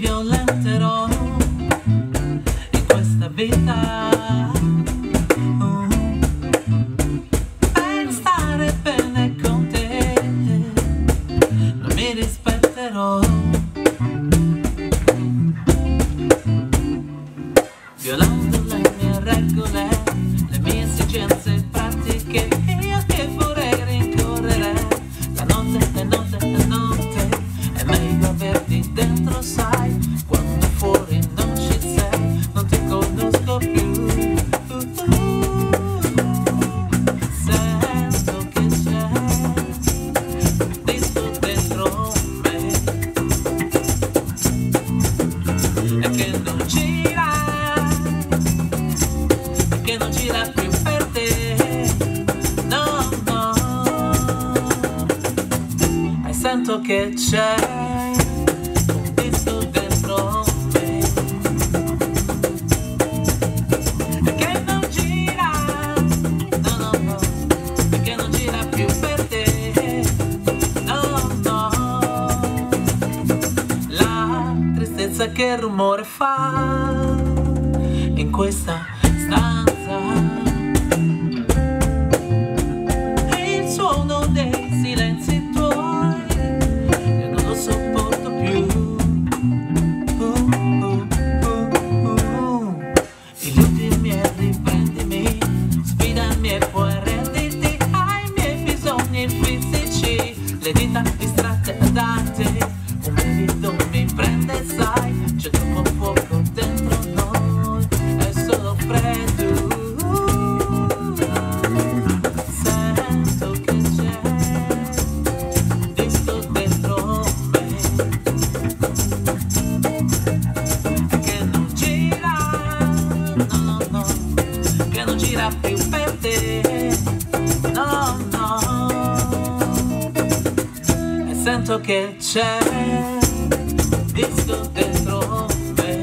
violenterò in questa vita. Sento che c'è un dentro me. Che non gira? No, no, no. Che non gira più per te? No, no. La tristezza che rumore fa in questa stanza. Fisici. Le dita distratte a date, un brivido mi prende, sai, c'è troppo fuoco dentro noi, è solo freddo. Sento che c'è un disco dentro me che non gira, no, no, no, che non gira più per te, no, sento che c'è disco dentro me.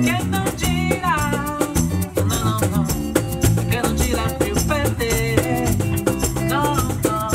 Che non gira no no no che non gira più per te no no.